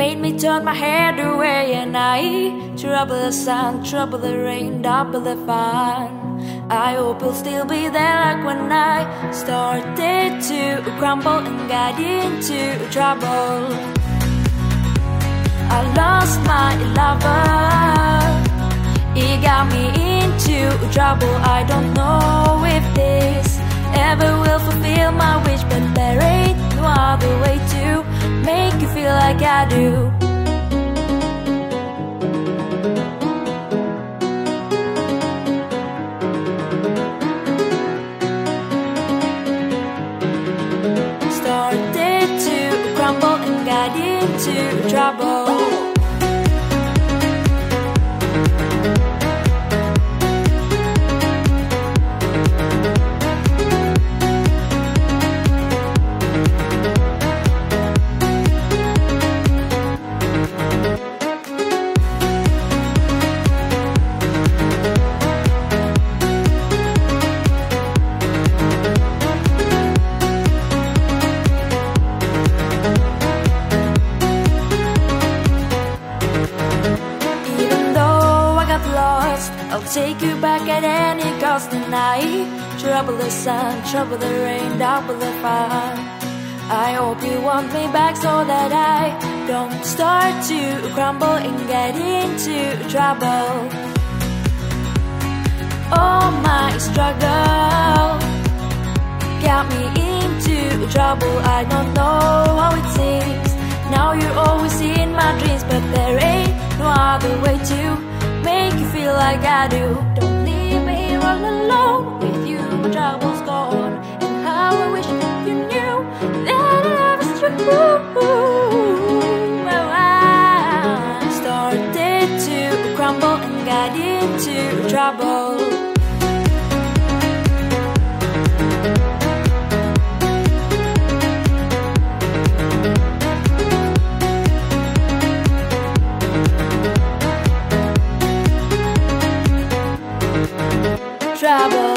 made me turn my head away and I trouble the sun, trouble the rain, double the fun. I hope you'll still be there like when I started to crumble and got into trouble. I lost my lover, he got me into trouble. I don't know like I do. Started to crumble and got into trouble. Take you back at any cost tonight. Trouble the sun, trouble the rain, double the fun. I hope you want me back so that I don't start to crumble and get into trouble. All my struggle got me into trouble. I don't know how it seems. Now you're always in my dreams, but there ain't no other way to feel like I do. Don't leave me here all alone with you. My trouble's gone, and how I wish that you knew that love is true. Well, I started to crumble and got into trouble. trouble.